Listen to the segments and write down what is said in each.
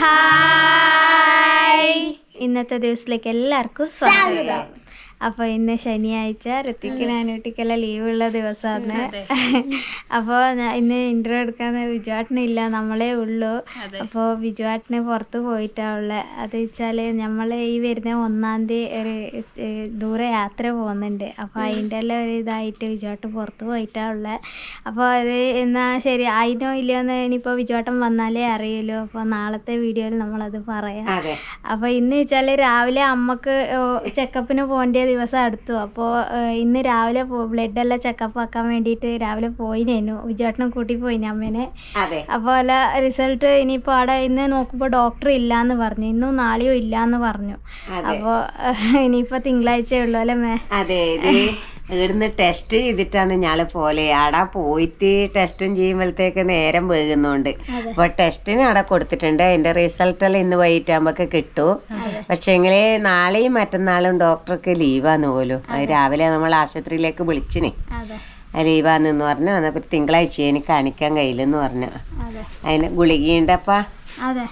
Hi ഇന്നത്തെ ദിവസത്തിലേക്ക് എല്ലാവർക്കും സ്വാഗതം. അപ്പോൾ ഇന്ന് ശനിയാഴ്ച ഋത്തിക്കിന് അനുട്ടിക്കെല്ലാം ലീവുള്ള ദിവസമാണ് അപ്പോൾ ഇന്ന് ഇന്റർവ്യൂ എടുക്കാൻ വിജുവാട്ടിനില്ല നമ്മളേ ഉള്ളൂ. അപ്പോൾ വിജുവാട്ടിന് പുറത്ത് പോയിട്ടാണ് ഉള്ളത് അത് വെച്ചാൽ നമ്മൾ ഈ വരുന്ന ഒന്നാം തീയതി ഒരു ദൂരെ യാത്ര പോകുന്നുണ്ട് അപ്പോൾ അതിന്റെ എല്ലാം ഒരു ഇതായിട്ട് വിജുവാട്ട് പുറത്ത് പോയിട്ടാണ് ഉള്ളത് അപ്പോൾ അത് എന്നാ ശരി അതിനോ ഇല്ലയോ എന്ന് ഇനിയിപ്പോൾ വിജുവാട്ടം വന്നാലേ അറിയുള്ളൂ. അപ്പോൾ നാളത്തെ വീഡിയോയിൽ നമ്മളത് പറയാം. അപ്പൊ അപ്പോൾ ഇന്ന് വെച്ചാൽ രാവിലെ അമ്മയ്ക്ക് ചെക്കപ്പിന് പോകേണ്ട ദിവസം അടുത്തു. അപ്പോൾ ഇന്ന് രാവിലെ ബ്ലഡ് എല്ലാം ചെക്കപ്പ് ആക്കാൻ വേണ്ടിയിട്ട് രാവിലെ പോയിനേനു. വിജയേട്ടനും കൂട്ടി പോയിന് അമ്മേനെ. അപ്പോൾ അല്ല റിസൾട്ട് ഇനിയിപ്പോൾ അവിടെ ഇന്ന് നോക്കുമ്പോൾ ഡോക്ടർ ഇല്ലാന്ന് പറഞ്ഞു. ഇന്നും നാളെയും ഇല്ലാന്ന് പറഞ്ഞു. അപ്പോൾ ഇനിയിപ്പോൾ തിങ്കളാഴ്ചയേ ഉള്ളൂ അല്ലേ മേ? അതെ ഇവിടുന്ന് ടെസ്റ്റ് ചെയ്തിട്ടാണ് ഞാൾ പോലെ. ആടാ പോയിട്ട് ടെസ്റ്റും ചെയ്യുമ്പോഴത്തേക്ക് നേരം വേകുന്നുണ്ട്. അപ്പൊ ടെസ്റ്റിന് അവിടെ കൊടുത്തിട്ടുണ്ട്. അതിന്റെ റിസൾട്ട് എല്ലാം ഇന്ന് വൈകിട്ടാകുമ്പോ കിട്ടും. പക്ഷെങ്കിൽ നാളെയും മറ്റന്നാളും ഡോക്ടർക്ക് ലീവാന്ന് പോലും. അത്. രാവിലെ നമ്മൾ ആശുപത്രിയിലേക്ക് വിളിച്ചിനെ. ലീവാന്ന് പറഞ്ഞു അന്നപ്പോ തിങ്കളാഴ്ച എനിക്ക് കാണിക്കാൻ കഴിയില്ലെന്ന് പറഞ്ഞു. അതെ. അതിന് ഗുളികയുണ്ടപ്പാ അതെ.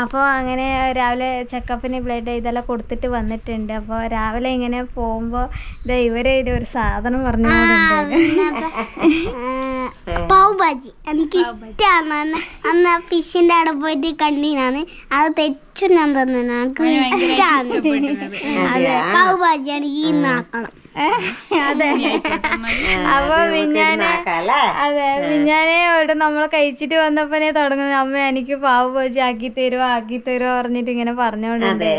അപ്പോൾ അങ്ങനെ രാവിലെ ചെക്കപ്പിന് ബ്ലഡ് ഇതെല്ലാം കൊടുത്തിട്ട് വന്നിട്ടുണ്ട്. അപ്പോൾ രാവിലെ ഇങ്ങനെ പോകുമ്പോൾ ദേ ഇവരെ ഇത് ഒരു സാധനം പറഞ്ഞു പൗഭാജി ഭാജി എനിക്ക് ഇഷ്ടമാണ് അന്ന് ഫിഷിന്റെ അവിടെ പോയിട്ട് കണ്ണീനാണ് അത് തെച്ചു ഞാൻ തന്നെ എനിക്ക് ഇഷ്ടമാണ് പാവ് എനിക്ക് ഇന്നാക്കണം അതെ അപ്പൊ മിഞ്ഞാന് ആക്കാല്ലേ? അതെ മിഞ്ഞാനെ ഇവിടെ നമ്മൾ കഴിച്ചിട്ട് വന്നപ്പോനെ തുടങ്ങുന്നത് അമ്മ എനിക്ക് പാവ് പോജി ആക്കി തരുമോ ആക്കി തരുമോ പറഞ്ഞിട്ട് ഇങ്ങനെ പറഞ്ഞോണ്ട്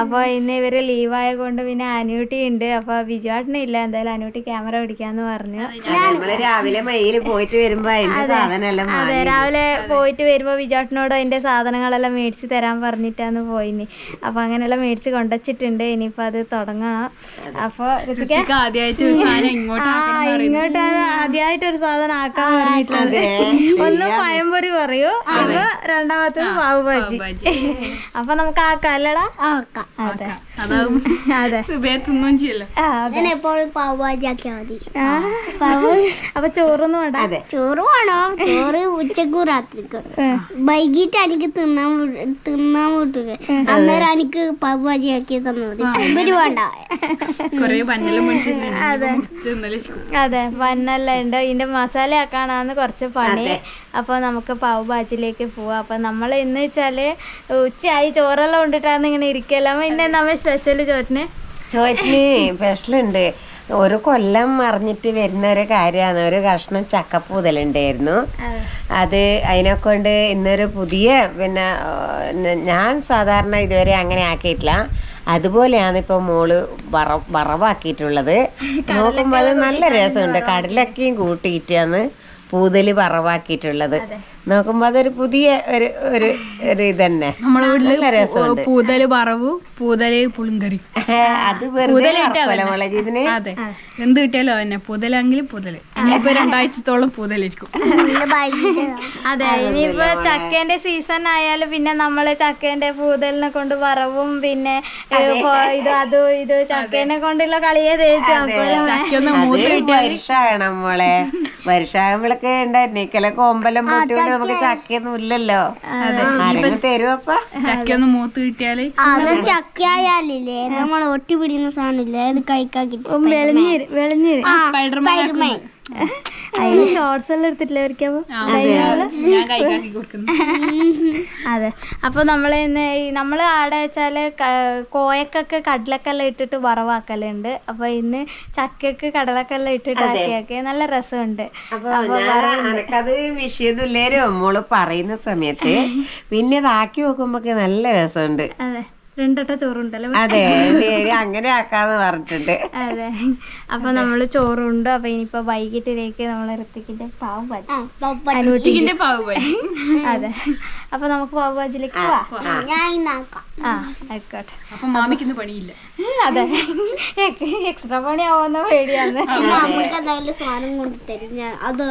അപ്പൊ ഇന്ന് ഇവർ ലീവായ കൊണ്ട് പിന്നെ അനൂട്ടി ഉണ്ട് അപ്പൊ ബിജുവാട്ടിന് ഇല്ല. എന്തായാലും അനൂട്ടി ക്യാമറ പിടിക്കാന്ന് പറഞ്ഞു. അതെ, രാവിലെ പോയിട്ട് വരുമ്പോ അതെ. രാവിലെ പോയിട്ട് വരുമ്പോ ബിജുവാട്ടിനോട് അതിന്റെ സാധനങ്ങളെല്ലാം മേടിച്ച് തരാൻ പറഞ്ഞിട്ടാന്ന് പോയിന്. അപ്പൊ അങ്ങനെല്ലാം മേടിച്ച് കൊണ്ടുവച്ചിട്ടുണ്ട് ഇനിയിപ്പോ അത് തുടങ്ങണം അപ്പൊ ആദ്യമായിട്ട് ഒരു ഒരു സാധനം ആക്കാൻ പറഞ്ഞിട്ടുണ്ട്. ഒന്ന് പഴംപൊരി പറയൂ. അപ്പൊ രണ്ടാമത്തേത് പാവ് ഭാജി അപ്പൊ നമുക്ക് ആക്കാം അല്ലടാ അതെ. അതെ. അതെ. എപ്പോഴും പാവ് ഭാജി ആക്കിയാൽ മതി അപ്പൊ ചോറൊന്നും വേണ്ട. അതെ. ചോറ് വേണോ. ചോറ് ഉച്ചക്കും രാത്രിക്കും. വൈകിട്ട് എനിക്ക് തിന്നാൻ തിന്നാൻ വിട്ടില്ല അന്നേരം എനിക്ക് പാവ് ഭാജി ആക്കി തന്നാൽ മതി. ഇവർ വേണ്ട. അതെ. അതെ. പന്നെല്ലാം ഉണ്ട് ഇതിന്റെ മസാല ആക്കാനാണ് കുറച്ച് പണി. അപ്പൊ നമുക്ക് പാവ് ബാച്ചിലേക്ക് പോവാം. അപ്പൊ നമ്മൾ എന്ന് വെച്ചാൽ ഉച്ചയായി ചോറെല്ലാം കൊണ്ടിട്ടാണ് ഇങ്ങനെ ഇരിക്കല്ലോ ഇന്ന് നമ്മ സ്പെഷ്യൽ ചോറ്റിന്? ചോറ്റിന് സ്പെഷ്യലുണ്ട് ഒരു കൊല്ലം മറിഞ്ഞിട്ട് വരുന്ന ഒരു കാര്യമാണ്. ഒരു കഷ്ണം ചക്കപ്പൂതലുണ്ടായിരുന്നു അത് അതിനെ കൊണ്ട് ഇന്നൊരു പുതിയ പിന്നെ ഞാൻ സാധാരണ ഇതുവരെ അങ്ങനെ ആക്കിയിട്ടില്ല. അതുപോലെയാണ് ഇപ്പൊ മോൾ വറ വറവാക്കിയിട്ടുള്ളത്. നോക്കുമ്പോൾ അത് നല്ല രസമുണ്ട്. കടലൊക്കെയും കൂട്ടിയിട്ടാണ് പൂതൽ വറവാക്കിയിട്ടുള്ളത്. നോക്കുമ്പോ അതൊരു പുതിയ ഒരു ഒരു ഒരു ഇതന്നെ. നമ്മളെ വീട്ടിൽ പൂതൽ പറവു പൂതൽ പുളിങ്കറി. അത് വെറുതെ അതെ. എന്ത് കിട്ടിയാലോ തന്നെ പൂതലാണെങ്കിൽ പുതൽ. ഇനിയിപ്പോ രണ്ടാഴ്ചത്തോളം പൂതലിരിക്കും. അതെ ഇനിയിപ്പോ ചക്കേന്റെ സീസൺ ആയാലും പിന്നെ നമ്മൾ ചക്കേന്റെ പൂതലിനെ കൊണ്ട് വറവും പിന്നെ ഇത് അതും ഇത് ചക്കേനെ കൊണ്ടുള്ള കളിയെ തേച്ചു ചക്കൊന്ന് വർഷാകണം മോളെ. വർഷാകുമ്പോഴൊക്കെ ഉണ്ടായിരുന്നു കോമ്പലം പൊട്ടിയോണ്ട് നമുക്ക് ചക്കയൊന്നും ഇല്ലല്ലോ. തരുവപ്പ ചക്കയൊന്നും മൂത്ത് കിട്ടിയാൽ അത് ചക്കയായാലില്ലേ? നമ്മൾ ഒട്ടി പിടിക്കുന്ന സാധനമില്ലേ? അത് കൈക്കാക്കി വെളിഞ്ഞിര് വെളിഞ്ഞിര് സ്പൈഡർമാൻ അതിന് ഷോർട്സ് എല്ലാം എടുത്തിട്ടില്ല അതെ അപ്പൊ നമ്മൾ ഇന്ന് നമ്മൾ ആടെ വെച്ചാൽ കോയക്കൊക്കെ കടലക്കെല്ലാം ഇട്ടിട്ട് വറവാക്കലുണ്ട്. അപ്പൊ ഇന്ന് ചക്കക്ക് കടലക്കെല്ലാം ഇട്ടിട്ട് ആക്കിയൊക്കെ നല്ല രസമുണ്ട്. അനക്കത് വിഷയൊന്നുമില്ലേരോ മോൾ പറയുന്ന സമയത്ത്. പിന്നെ അതാക്കി നോക്കുമ്പോ നല്ല രസമുണ്ട്. അതെ. രണ്ടട്ട ചോറുണ്ടല്ലോ. അതെ അങ്ങനെ ആക്കാന്ന് പറഞ്ഞിട്ടുണ്ട്. അതെ. അപ്പൊ നമ്മൾ ചോറുണ്ട് അപ്പൊ ഇനിയിപ്പോ വൈകിട്ടിലേക്ക് നമ്മൾ ഋത്തിക്കിന്റെ പാവ് പോയി അതെ. അപ്പൊ നമുക്ക് പാവ് ഇന്നാക്കാം ആ ആയിക്കോട്ടെ. അപ്പൊ മാമിക്ക് പണിയില്ല. അതെ. എക്സ്ട്രാ പണി ആവുന്ന പേടിയാണ്. അപ്പൊ എന്തായാലും സാധനം കൊണ്ട് തരും ഞാൻ അത്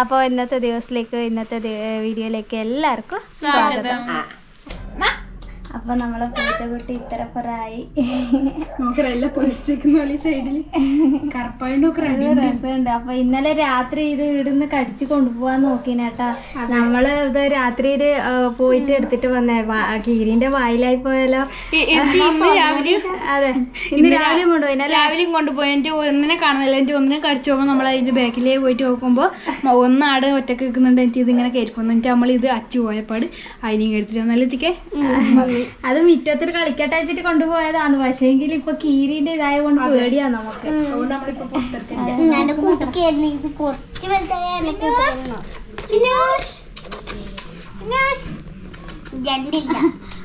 അപ്പോൾ ഇന്നത്തെ ദിവസത്തിലേക്ക് ഇന്നത്തെ വീഡിയോയിലേക്ക് എല്ലാവർക്കും സ്വാഗതം. അപ്പൊ നമ്മളെ പൂച്ചക്കുട്ടി കുട്ടി ഇത്ര കുറായി പോലെ രസമുണ്ട്. അപ്പൊ ഇന്നലെ രാത്രി ഇത് ഇവിടുന്ന് കടിച്ചു കൊണ്ടുപോവാൻ നോക്കിനാട്ടാ നമ്മൾ ഇത് രാത്രിയിൽ പോയിട്ട് എടുത്തിട്ട് വന്നേ. കീരിന്റെ വായിലായി പോയാലോ രാവിലെ അതെ. ഇന്ന് രാവിലെ കൊണ്ടുപോയി. രാവിലെ രാവിലെയും കൊണ്ടുപോയി. എന്റെ ഒന്നിനെ കാണുന്നില്ല എന്റെ ഒന്നിനെ കടിച്ചു പോകുമ്പോൾ നമ്മൾ അതിന്റെ ബാക്കിലേക്ക് പോയിട്ട് നോക്കുമ്പോൾ ഒന്നാട് ഒറ്റയ്ക്ക് നിൽക്കുന്നുണ്ട്. എനിക്ക് ഇതിങ്ങനെ കയറിപ്പോന്നു എന്നിട്ട് നമ്മൾ ഇത് അച്ചു പോയപ്പാട് അതിനെയും എടുത്തിട്ട് നല്ലത്തിക്കെ അത് മിറ്റത്തിൽ കളിക്കട്ടെ വെച്ചിട്ട് കൊണ്ടുപോയതാണ് പക്ഷേങ്കിൽ ഇപ്പൊ കീരിന്റെ ഇതായ കൊണ്ട് പേടിയാ നമുക്ക്. കുറച്ച്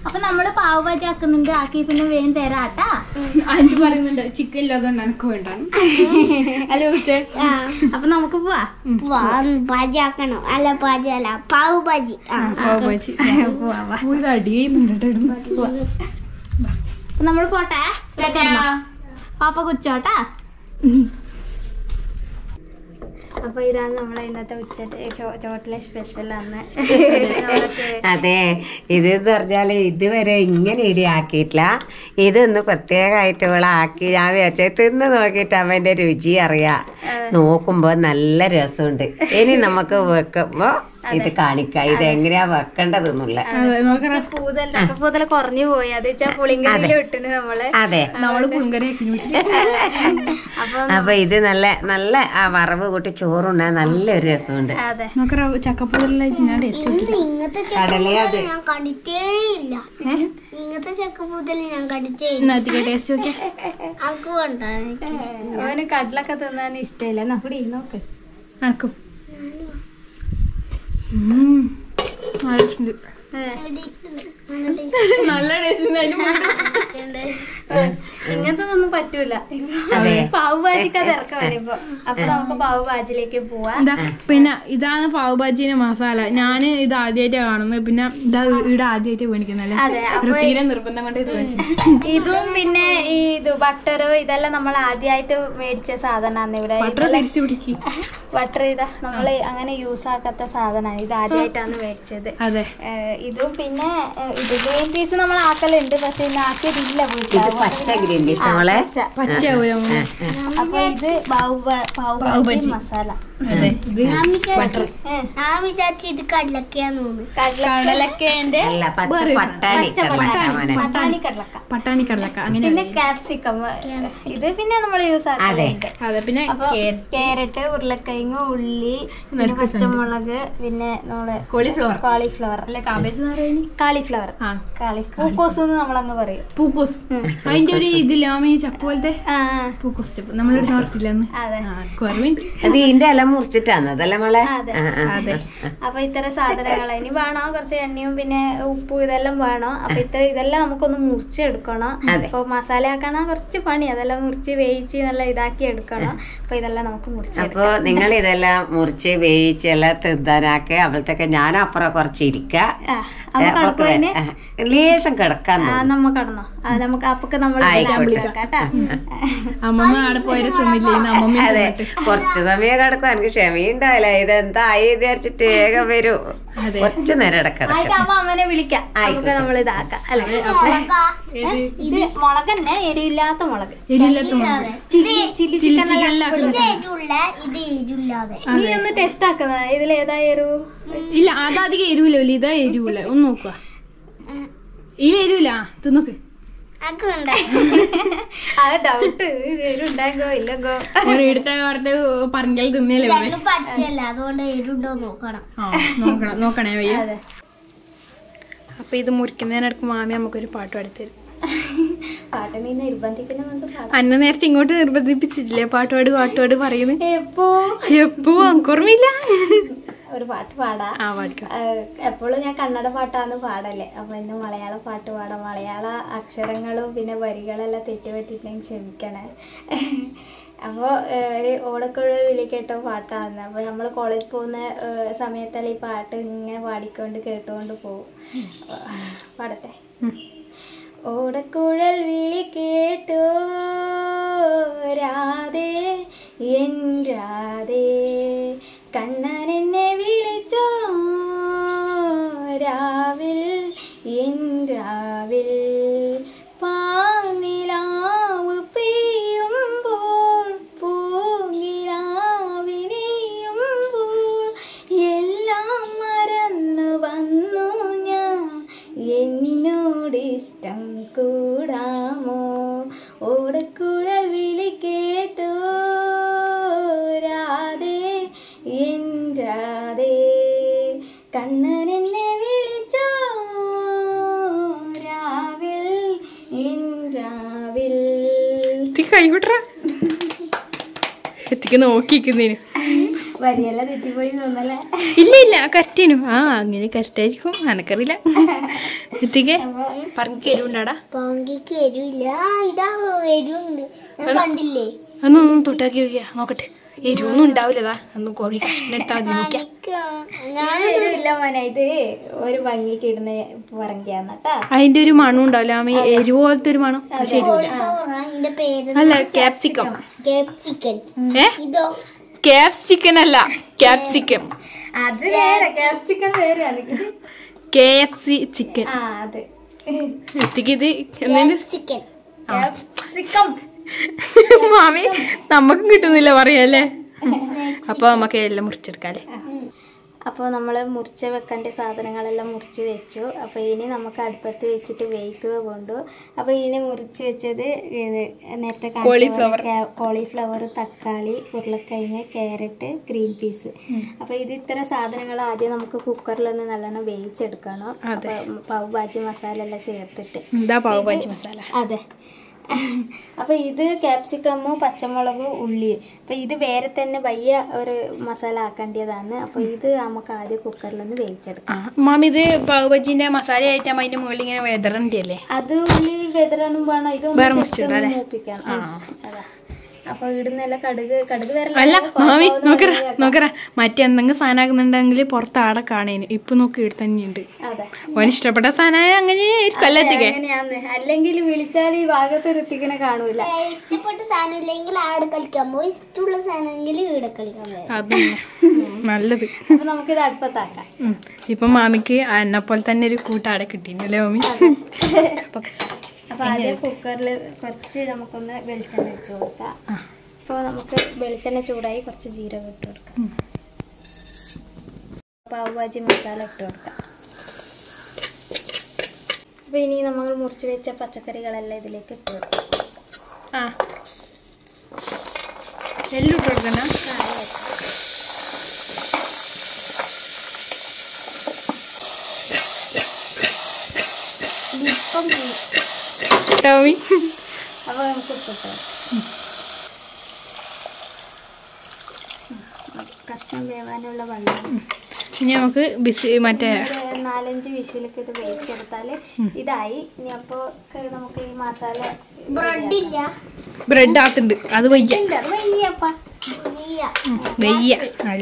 അപ്പൊ നമ്മൾ പാവ് ഭാജി ആക്കുന്നുണ്ട്. ആക്കി പിന്നെ വേഗം തരാട്ടാ. അതിന് പറയുന്നുണ്ട് ചിക്കൻ ഇല്ലാതുകൊണ്ട് എനക്ക് വേണ്ട. അല്ല ഉച്ച? അപ്പൊ നമുക്ക് പോവാ. വാ, ഭാജി ആക്കണോ. അല്ല ഭാജി അല്ല. പാവ് ഭാജി. ആ. പാവഭാജി ഇത് അടി നമ്മൾ പോട്ടെ. പാപ്പ കുച്ചോട്ടാ. അപ്പൊ ഇതാണ് നമ്മളെ ഇന്നത്തെ ഉച്ചത്തെ ചോട്ടിലെ സ്പെഷ്യൽ ആണ് അതെ. ഇത് എന്ന് പറഞ്ഞാൽ ഇതുവരെ ഇങ്ങനെ ഇടി ആക്കിയിട്ടില്ല. ഇതൊന്ന് പ്രത്യേകമായിട്ട് ഇവിടെ ആക്കി ഞാൻ വിചാരിച്ചത് തിന്ന് നോക്കിയിട്ട് അവന്റെ രുചി അറിയാം. നോക്കുമ്പോ നല്ല രസമുണ്ട്. ഇനി നമുക്ക് വെക്കുമ്പോ ഇത് കാണിക്കാം. ഇത് എങ്ങനെയാ വെക്കേണ്ടതെന്നുള്ള. പൂതൽ കുറഞ്ഞു പോയി. അത് ഇട്ടിന് നമ്മൾ. അതെ. നമ്മൾ അപ്പൊ ഇത് നല്ല നല്ല ആ വറവ് കൂട്ടി ചോറുണ്ടാൻ നല്ലൊരു രസമുണ്ട്. ഇങ്ങനത്തെ ചക്കപ്പൂതൽ ഞാൻ കടിച്ചേ ഇല്ല. ഇങ്ങനത്തെ ചക്കപ്പൂതൽ ഞാൻ കടിച്ചേ ഇല്ല. അവന് കടലൊക്കെ തിന്നാൻ ഇഷ്ടമില്ല. നോക്കടി നോക്ക്. നടക്കും. നല്ല ടേസ്റ്റ് നല്ല ടേസ്റ്റ് ഇങ്ങനത്തെ ഒന്നും പറ്റൂല. പാവ് ഭാജിക്ക് അപ്പൊ നമുക്ക് പാവ് ഭാജിലേക്ക് പോവാം. പിന്നെ ഇതാണ് പാവ് ഭാജിന്റെ മസാല. ഞാൻ ഇത് ആദ്യമായിട്ട് കാണുന്നത്. പിന്നെ ഇതാ ഇവിടെ ആദ്യമായിട്ട് മേടിക്കുന്നല്ലേ തീരെ നിർബന്ധം കൊണ്ട് ഇത് പിന്നെ ഈ ഇത് ബട്ടർ ഇതെല്ലാം നമ്മൾ ആദ്യമായിട്ട് മേടിച്ച സാധനമാണ് ഇവിടെ. ബട്ടർ തിരിച്ചു പിടിക്കി. ബട്ടർ ഇതാ നമ്മൾ അങ്ങനെ യൂസ് ആക്കാത്ത സാധനമാണ് ഇത് ആദ്യമായിട്ടാണ് മേടിച്ചത്. അതെ. ഇതും പിന്നെ ഇത് ഗ്രീൻ പീസ് നമ്മൾ ആക്കലുണ്ട് പക്ഷെ ഇന്ന് ആക്കിയതില്ല ഇത് പച്ച ഗ്രീൻ പീസ് നമ്മളെ പച്ചയാവൂല അപ്പൊ ഇത് പാവ് ഭാ- പാവ് ഭാജി മസാല. ഇത് കടലക്കേന്റെ പച്ച പട്ടാണി കടലക്ക പട്ടാണി. കടലക്ക. അങ്ങനെ പിന്നെ കാപ്സിക്കം ഇത് പിന്നെ നമ്മൾ യൂസ് ആക്കുന്നുണ്ട് അതെ. പിന്നെ കാരറ്റ് ക്യാരറ്റ് ഉരുളക്കിഴങ്ങ് ഉള്ളി പിന്നെ പച്ചമുളക് പിന്നെ നമ്മൾ കോളിഫ്ലവർ കോളിഫ്ലവർ അല്ല കാബേജ് എന്ന് കാളിഫ്ലവർ ആ കാളി പൂക്കോസ് എന്ന് നമ്മളങ്ങ് പറയും. പൂക്കോസ്. അതിന്റെ ഒരു ഇതില്ലാമ ഈ ചപ്പ് പോലത്തെ? പൂക്കോസ് ചപ്പ് നമ്മളൊരു നോർത്തില്ലെന്ന് അതെ. ഇതിന്റെ ഇല മുറിച്ചിട്ടാണ് അതല്ലേ മോളെ? അതെ. അപ്പൊ ഇത്തരം സാധനങ്ങൾ ഇനി വേണോ കുറച്ച് എണ്ണയും പിന്നെ ഉപ്പും ഇതെല്ലാം വേണോ? അപ്പൊ ഇത്ര ഇതെല്ലാം നമുക്കൊന്ന് മുറിച്ചെടുക്കണം. അപ്പൊ മസാല ആക്കാനാ കുറച്ച് പണി. അതെല്ലാം മുറിച്ച് വേവിച്ച് നല്ല ഇതാക്കി എടുക്കണം. അപ്പൊ ഇതെല്ലാം നമുക്ക് മുറിച്ചെടുക്കാം അപ്പൊ നിങ്ങൾ ഇതെല്ലാം മുറിച്ച് വേവിച്ച് എല്ലാം തിന്നാനാക്കി. അവളത്തേക്ക് ഞാൻ അപ്പുറം കുറച്ച് ഇരിക്ക. ആ, അപ്പൊ കടക്കുവതിന് ലേശം കിടക്കാൻ ആ നമ്മ കടന്നോ. ആ നമുക്ക് അപ്പൊക്കെ നമ്മൾ അതെ കുറച്ച് സമയം കിടക്കും. എനിക്ക് ക്ഷമയുണ്ടാവില്ല ഇത് എന്തായി വിചാരിച്ചിട്ട് വേഗം വരൂ. കൊറച്ചു നേരം ആയിട്ട് ഇടക്കിടക്കണം അമ്മനെ വിളിക്കാം. നമുക്ക് നമ്മൾ ഇതാക്കാം അല്ലെ? ഇത് മുളക്. തന്നെ എരിവില്ലാത്ത മുളക്. ചില്ലി ചില്ലി ചിക്കൻ നീ ഒന്ന് ടെസ്റ്റ് ആക്കുന്ന ഇതിൽ ഏതാ എരിവ്? ഇല്ല അത് അധികം എരിവില്ല ഇതാ എരിവില്ല. ഒന്ന് നോക്കുക ഈ എരിവില്ല? തിന്നോക്ക്. പറഞ്ഞാൽ തിന്നല്ലേ നോക്കണം. നോക്കണേ വയ്യ. അപ്പൊ ഇത് മുറിക്കുന്നതിനടക്ക് മാമി നമുക്കൊരു പാട്ട് പാടിത്തരും. അന്ന നേരത്തെ ഇങ്ങോട്ട് നിർബന്ധിപ്പിച്ചിട്ടില്ലേ? പാട്ടുപാട് പാട്ടുപാട് പറയുന്നത്. എപ്പോ? എപ്പോ? ഓർമ്മയില്ല. ഒരു പാട്ട് പാടാം. എപ്പോഴും ഞാൻ കന്നഡ പാട്ടാണ് പാടല്ലേ അപ്പൊ ഇന്ന് മലയാള പാട്ട് പാടാം. മലയാള അക്ഷരങ്ങളും പിന്നെ വരികളെല്ലാം തെറ്റുപറ്റിട്ടുണ്ടെങ്കിൽ ക്ഷമിക്കണേ. അപ്പോൾ ഒരു ഓടക്കുഴവിളി കേട്ട പാട്ടാണ് അപ്പോൾ നമ്മൾ കോളേജിൽ പോകുന്ന സമയത്തെല്ലാം ഈ പാട്ട് ഇങ്ങനെ പാടിക്കൊണ്ട് കേട്ടുകൊണ്ട് പോകും പാടട്ടെ. ഓടക്കുഴൽ വിളി കേട്ടോ. രാധേ എൻ രാധേ. കണ്ണൻ എന്നെ വിളിച്ചോ? രാവിൽ എത്തിക്ക് നോക്കിക്കുന്നതിന് ഇല്ല ഇല്ല കറക്റ്റിനു ആ അങ്ങനെ കറക്റ്റായിരിക്കും അനക്കറിയില്ല. എത്തിക്കെ പറഞ്ഞു എരിവുണ്ടാടാ? കണ്ടില്ലേ? അന്നൊന്നും തൊട്ടാക്കി നോക്കിയാ. നോക്കട്ടെ. എരിവൊന്നും ഉണ്ടാവില്ലതാ അന്ന് കോഴി കഷ്ണം എടുത്താൽ മതി നോക്കിയാ. അതിന്റെ ഒരു മണം ഉണ്ടാവില്ല ആമി. എരിവ് പോലത്തെ ഒരു മണം. പക്ഷെ പേര് അല്ല ക്യാപ്സിക്കം ക്യാപ്സിക്കൻ അല്ല capsicum K F C chicken ആ അത്. എത്തിക്ക് ഇത് എന്തിന്? ചിക്കൻ ക്യാപ്സിക്കം മാമി നമുക്കും കിട്ടുന്നില്ല പറയാല്ലേ? അപ്പൊ നമുക്ക് എല്ലാം മുറിച്ചെടുക്കാം അല്ലേ അപ്പോൾ നമ്മൾ മുറിച്ച് വെക്കേണ്ട സാധനങ്ങളെല്ലാം മുറിച്ച് വെച്ചു. അപ്പോൾ ഇനി നമുക്ക് അടുപ്പത്ത് വെച്ചിട്ട് വേവിക്കുക കൊണ്ടു. അപ്പോൾ ഇനി മുറിച്ച് വെച്ചത് ഇത് നേരത്തെ. കോളിഫ്ലവർ തക്കാളി ഉരുളക്കിഴങ്ങ് ക്യാരറ്റ് ഗ്രീൻ പീസ്. അപ്പോൾ ഇത് ഇത്ര സാധനങ്ങൾ ആദ്യം നമുക്ക് കുക്കറിലൊന്ന് നല്ലോണം വേവിച്ചെടുക്കണം. അപ്പോൾ പാവ് ഭാജി മസാല എല്ലാം ചേർത്തിട്ട്. എന്താ പാവ് ഭാജി മസാല? അതെ. അപ്പോൾ ഇത് ക്യാപ്സിക്കമോ പച്ചമുളക് ഉള്ളി. അപ്പോൾ ഇത് വേറെ തന്നെ വയ്യ ഒരു മസാല ആക്കേണ്ടതാണ് അപ്പോൾ ഇത് നമുക്ക് ആദ്യം കുക്കറിലൊന്ന് വേവിച്ചെടുക്കാം. മാം ഇത് പാവ് മസാല ആയിട്ട് അതിന്റെ മുകളിൽ ഇങ്ങനെ വെതറണ്ടല്ലേ അത് ഉള്ളി വെതറാനും വേണം. അല്ലേ? മൂപ്പിക്കണം. അതാ. കടുക് കടുക് അല്ല മാമി നോക്കറ നോക്കറ. മറ്റെന്തെങ്കിലും സാധനമാകുന്നുണ്ടെങ്കിൽ പുറത്ത് ആടെ കാണേനു. ഇപ്പൊ നോക്കി ഇവിടെ തന്നെയുണ്ട്. അതെ. ഓൻ ഇഷ്ടപ്പെട്ട സാധനമായ അങ്ങനെ അല്ലെങ്കിൽ വിളിച്ചാൽ ഈ ഭാഗത്ത് ഋത്തിക്കിനെ കാണൂല. ഇഷ്ടപ്പെട്ട സാധനം ഇല്ലെങ്കിൽ ആടെ കളിക്കാൻ പോയി ഇഷ്ടമുള്ള സാധനമെങ്കിൽ ഇവിടെ കളിക്കാൻ പോയി അത് നല്ലത്. നമുക്കിത് അടുപ്പത്താക്കാം. ഇപ്പൊ മാമിക്ക് എന്നെ പോലെ തന്നെ ഒരു കൂട്ടാടെ കിട്ടിയില്ലേ മാമി? അപ്പൊ അപ്പോൾ ആദ്യം കുക്കറിൽ കുറച്ച് നമുക്കൊന്ന് വെളിച്ചെണ്ണ വെച്ച് കൊടുക്കാം. അപ്പോൾ നമുക്ക് വെളിച്ചെണ്ണ ചൂടായി കുറച്ച് ജീരകം ഇട്ട് കൊടുക്കാം. പാവ് ഭാജി മസാല ഇട്ട് കൊടുക്കാം. അപ്പോൾ ഇനി നമ്മൾ മുറിച്ച് വെച്ച പച്ചക്കറികളെല്ലാം ഇതിലേക്ക് ഇട്ട് കൊടുക്കാം. ആ. എല്ലാം ഇട്ട് കൊടുക്കണ്ട ഇപ്പം ടോമി അപ്പോൾ നമുക്ക് ഉപ്പിട്ടോ കഷ്ണം വേവാനുള്ള വെള്ളം. ഇനി നമുക്ക് ബിസി മറ്റേ നാലഞ്ച് വിസിലൊക്കെ ഇത് വേവിച്ചെടുത്താൽ ഇതായി. ഇനി അപ്പോൾ നമുക്ക് ഈ മസാല ബ്രെഡ് ഇല്ല ബ്രെഡ് ആത്തുണ്ട് അത് വയ്യ വയ്യ.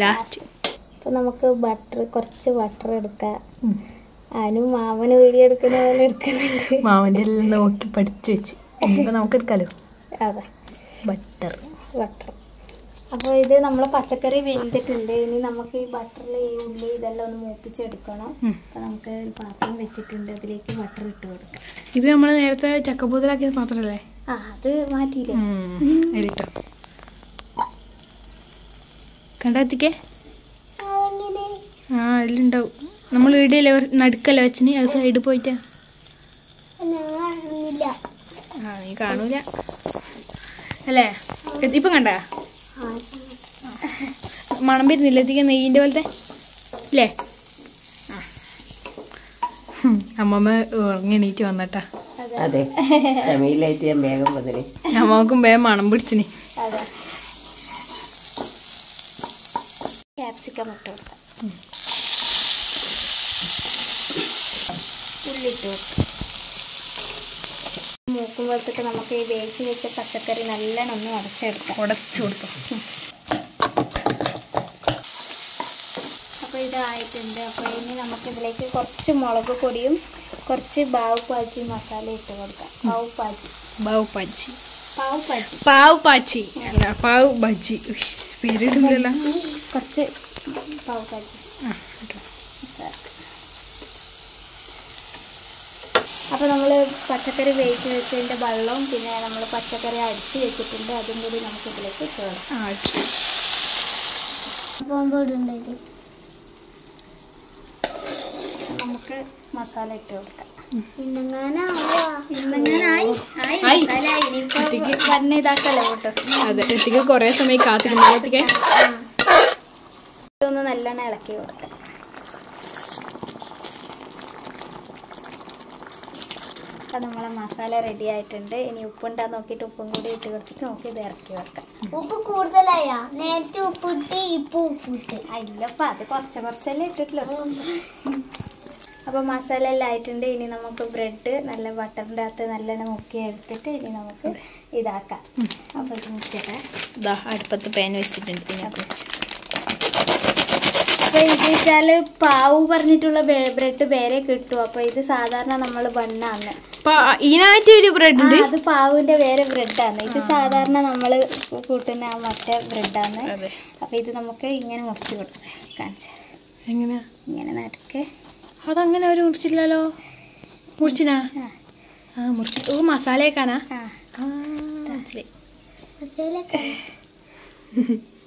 ലാസ്റ്റ് അപ്പോൾ നമുക്ക് ബട്ടർ കുറച്ച് ബട്ടർ എടുക്കാം. അനു മാമന് വീഡിയോ എടുക്കുന്ന പോലെ എടുക്കുന്നുണ്ട്. മാമന്റെ എല്ലാം നോക്കി പഠിച്ചു വെച്ച്. നമുക്ക് എടുക്കാലോ? അതെ. ബട്ടർ. ബട്ടർ. അപ്പോൾ ഇത് നമ്മൾ പച്ചക്കറി വെന്തിട്ടുണ്ട്. ഇനി നമുക്ക് ഈ ബട്ടറിൽ ഈ ഉള്ളി ഇതെല്ലാം ഒന്ന് മൂപ്പിച്ചെടുക്കണം. അപ്പോൾ നമുക്ക് ഒരു പാത്രം വെച്ചിട്ടുണ്ട്. അതിലേക്ക് ബട്ടർ ഇട്ട് കൊടുക്കാം. ഇത് നമ്മൾ നേരത്തെ ചക്കപ്പൂതലാക്കിയ പാത്രമല്ലേ ആ അത് മാറ്റിയില്ലേ? കണ്ടെത്തിക്കേ ആ അതിലുണ്ടാവും. നമ്മൾ ഇടയിലെ നടുക്കല്ലേ വെച്ചിന്? അത് സൈഡിൽ പോയിട്ടാ. ആ നീ കാണൂല. അല്ലേ? ഇപ്പം കണ്ട? മണം വരുന്നില്ല? എത്തിക്കാൻ നെയ്യിന്റെ പോലത്തെ? അല്ലേ ആ. അമ്മമ്മ ഉറങ്ങി എണീറ്റ് വന്നട്ടാ. അതെ. ക്ഷമയിലായിട്ട് ഞാൻ വേഗം അമ്മക്കും വേഗം മണം പിടിച്ചിന്. അതെ. ക്യാപ്സിക്കം ഇട്ട് കൊടുക്കാം. ഉള്ളി മൂക്കും മൂക്കുമ്പോഴത്തേക്ക് നമുക്ക് ഈ വേവിച്ച് വെച്ച പച്ചക്കറി നല്ലോണം ഒന്ന് ഉടച്ചെടുക്കാം. ഉടച്ചു കൊടുത്തു. അപ്പോൾ ഇതായിട്ടുണ്ട്. അപ്പോൾ ഇനി നമുക്ക് ഇതിലേക്ക് കുറച്ച് മുളക് പൊടിയും കുറച്ച് ബാവ് പാച്ചി മസാല ഇട്ട് കൊടുക്കാം. ബാവ് പാച്ചി ബാവ് പാച്ചി പാവ് പാച്ചി പാവ് പാച്ചി അല്ല പാവ് ബജി ഉയ്യ്, കുറച്ച് പാവ് പാച്ചി ആ, ഇട്ടോ. മസാല അപ്പോൾ നമ്മൾ പച്ചക്കറി വേവിച്ച് വെച്ചതിന്റെ വെള്ളവും പിന്നെ നമ്മൾ പച്ചക്കറി അടിച്ച് വെച്ചിട്ടുണ്ട് അതും കൂടി നമുക്ക് ഇതിലേക്ക് ഇട്ട് കൊടുക്കാം. നമുക്ക് മസാല ഇട്ട് കൊടുക്കാം. അതെ കുറെ കുറേ സമയം കാത്തിരുന്നു ഇതൊന്ന് നല്ലോണം ഇളക്കി കൊടുക്കാം. അപ്പം നമ്മളെ മസാല റെഡി ആയിട്ടുണ്ട്. ഇനി ഉപ്പുണ്ടാ നോക്കിയിട്ട് ഉപ്പും കൂടി ഇട്ട് കൊടുത്തിട്ട് നമുക്ക് ഇത് ഇറക്കി വെക്കാം. ഉപ്പ് കൂടുതലായാ? നേരത്തെ ഉപ്പിട്ട് ഇപ്പൊ ഉപ്പിട്ട്. ഇല്ലപ്പ അത് കുറച്ച് കുറച്ചല്ലേ ഇട്ടിട്ടുള്ളൂ. അപ്പോൾ മസാല എല്ലാം ആയിട്ടുണ്ട്. ഇനി നമുക്ക് ബ്രെഡ് നല്ല ബട്ടറിന്റെ അകത്ത് നല്ലോണം മുക്കി എടുത്തിട്ട് ഇനി നമുക്ക് ഇതാക്കാം. അപ്പോൾ ഇത് മുക്കിയിട്ട് അടുപ്പത്ത് പാൻ വെച്ചിട്ടുണ്ട് ഇതിനെ വെച്ചു. അപ്പോൾ ഇത് വെച്ചാൽ പാവ് പറഞ്ഞിട്ടുള്ള ബ്രെഡ് വേറെ കിട്ടും. അപ്പോൾ ഇത് സാധാരണ നമ്മൾ ബണ്ണാണ് ഇതിനായിട്ട് ഒരു ബ്രെഡ് ഉണ്ട്? അത് പാവിന്റെ വേറെ ബ്രെഡാണ് ഇത് സാധാരണ നമ്മൾ കൂട്ടുന്ന മറ്റേ ബ്രെഡാണ് അപ്പോൾ ഇത് നമുക്ക് ഇങ്ങനെ മുറിച്ച് കൊടുക്കാം എങ്ങനെയാ ഇങ്ങനെ നടക്ക്. അതങ്ങനെ അവർ മുറിച്ചില്ലല്ലോ മുറിച്ചിനാ? ആ. മുറിച്ച്. ഓ മസാലയൊക്കാനാ ആ.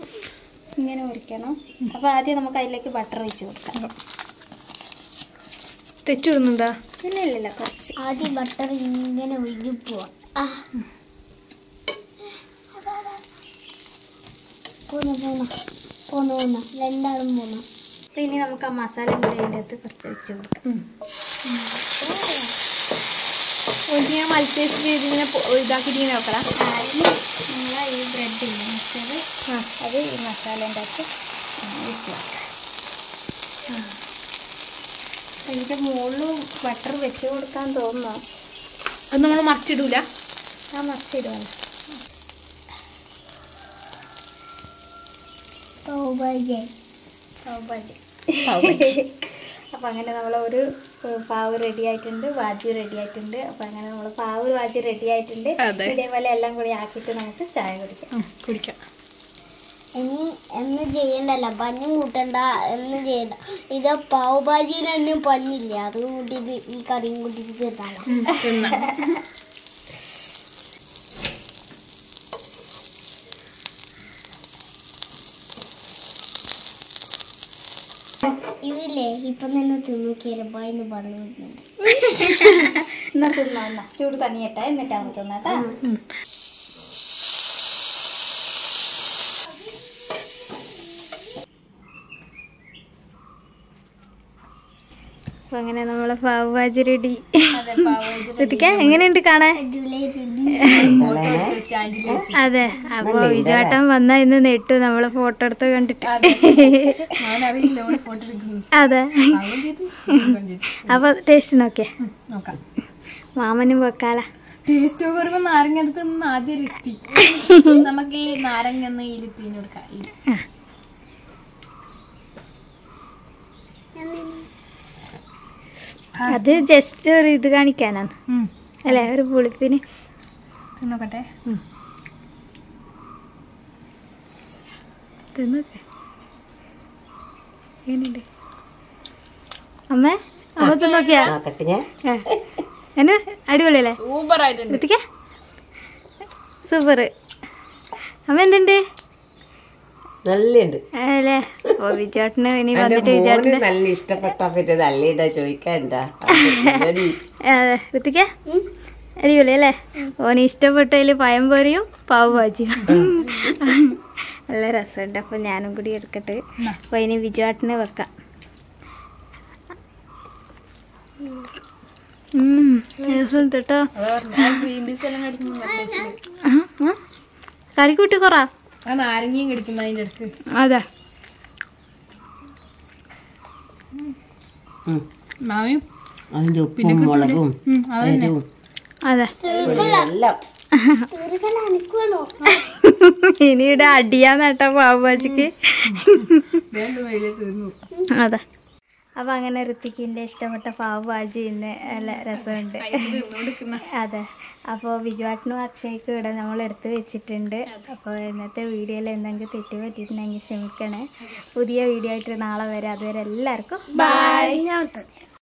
ഇങ്ങനെ മുറിക്കണം. അപ്പോൾ ആദ്യം നമുക്ക് അതിലേക്ക് ബട്ടർ ഒഴിച്ച് കൊടുക്കാം. തെച്ചിടുന്നുണ്ടാ ഇല്ല ഇല്ല ഇല്ല കുറച്ച്. ആദ്യം ബട്ടർ ഇങ്ങനെ ഒഴുകി പോവാണ് ആ. പോന്നു പോന്നു പോന്നു പോന്നു. രണ്ടാളും പോന്നു. അപ്പോൾ ഇനി നമുക്ക് ആ മസാല കൂടി അതിന്റെ അകത്ത് കുറച്ച് ഒഴിച്ച് കൊടുക്കാം. ഇങ്ങനെ മത്സരിച്ച് ഇതിങ്ങനെ പൊ- ഇതാക്കിയിട്ട് ഇങ്ങനെ വെക്കണം അതിന് ഈ ബ്രെഡ് ഇല്ല മിക്സർ അത് ഈ മസാല ഉണ്ടാക്കി അതിന്റെ മുകളിലും ബട്ടർ വെച്ച് കൊടുക്കാൻ തോന്നുന്നു. അത് നമ്മൾ മറിച്ചിടൂല? ആ മറിച്ചിടുവാണ് അപ്പം അങ്ങനെ നമ്മൾ ഒരു പാവ് റെഡി ആയിട്ടുണ്ട് വാജി റെഡി ആയിട്ടുണ്ട്. അപ്പം അങ്ങനെ നമ്മൾ പാവ് വാജി റെഡി ആയിട്ടുണ്ട്. ഇതേപോലെ എല്ലാം കൂടി ആക്കിയിട്ട് നമുക്ക് ചായ കുടിക്കാം. കുടിക്കാം. ഇനി എന്ന് ചെയ്യണ്ടല്ല. പഞ്ഞും കൂട്ടണ്ട എന്ന് ചെയ്യണ്ട. ഇത് പാവ് ഭാജിയിലൊന്നും പഞ്ഞില്ല. അത് കൂട്ടിയിട്ട് ഈ കറിയും കൂട്ടിയിട്ട് തീർത്താലോ ഉം, തിന്നാം. ഇതില്ലേ ഇപ്പൊ തന്നെ തിന്നോക്കിയാലും. എന്ന് പറഞ്ഞു എന്നാ തിന്നാ ചൂട് തണിയട്ടെ. എന്നിട്ടാണ് തിന്നാട്ടാ അപ്പം അങ്ങനെ നമ്മളെ പാവ് വാജി റെഡി. എത്തിക്കാൻ എങ്ങനെയുണ്ട് കാണാൻ? അതെ അപ്പൊ വിജുവാട്ടൻ വന്ന ഇന്ന് നെട്ടു നമ്മളെ ഫോട്ടോ എടുത്ത് കണ്ടിട്ട്. അതെ അവൻ ചെയ്ത് ഇവൻ ചെയ്ത്. അപ്പൊ ടേസ്റ്റ് നോക്കേ നോക്കാം. മാമനും വെക്കാല. ടേസ്റ്റ് ഒക്കെ വരുമ്പോ നാരങ്ങ എടുത്ത് നിന്ന് ആദ്യം ഒരു എത്തി നമുക്ക് ഈ നാരങ്ങ ഒന്ന് പിഴിഞ്ഞ് കൊടുക്കാം. അത് ജസ്റ്റ് ഒരു ഇത് കാണിക്കാനാണ്. അല്ലേ? ഒരു പുളിപ്പിന്. നോക്കട്ടെ തിന്നോക്കെ. എങ്ങനെയുണ്ട്? അമ്മ തിന്നോക്കിയാ. എന്നെ അടിപൊളിയല്ലേ? സൂപ്പർ അമ്മ എന്തുണ്ട് നല്ലുണ്ട് അല്ലേ ഓ വിജാട്ടിന് ഇനി എന്റെ വന്നിട്ട് മോന് വിജാട്ടിന് നല്ല ഇഷ്ടപ്പെട്ട പിന്നെ നല്ലിട ചോദിക്കണ്ട ഋത്തിക്ക അടിപൊളി അല്ലേ? ഓന് ഇഷ്ടപ്പെട്ടതിൽ പഴംപൊരിയും പാവ് ഭാജിയും. നല്ല രസമുണ്ട് അപ്പൊ ഞാനും കൂടി എടുക്കട്ടെ. അപ്പോൾ ഇനി വിജുവാട്ടിന് വെക്കാം. രസമുണ്ട് കേട്ടോ. കറിക്കൂട്ടി കുറ. ആ നാരങ്ങയും കടിക്കുന്ന അടുത്ത്. അതെ. മാവി ഉപ്പും മുളകും. അത് ഇനി ഇവിടെ അടിയാന്ന് കേട്ടോ പാവ് ഭാജിക്ക് വേണ്ട വലിയ തീർന്നു. അതെ. അപ്പൊ അങ്ങനെ ഋത്തിക്കിന്റെ ഇഷ്ടപ്പെട്ട പാവ് ഭാജി ഇന്ന് നല്ല രസമുണ്ട്. അതെ. അപ്പോൾ ബിജുവാട്ടിനും അക്ഷയ്ക്കും ഇവിടെ നമ്മൾ എടുത്ത് വെച്ചിട്ടുണ്ട്. അപ്പോൾ ഇന്നത്തെ വീഡിയോയിൽ എന്തെങ്കിലും തെറ്റ് പറ്റിയിട്ടുണ്ടെങ്കിൽ ക്ഷമിക്കണേ. പുതിയ വീഡിയോ ആയിട്ട് നാളെ വരെ. അതുവരെ എല്ലാവർക്കും ബൈ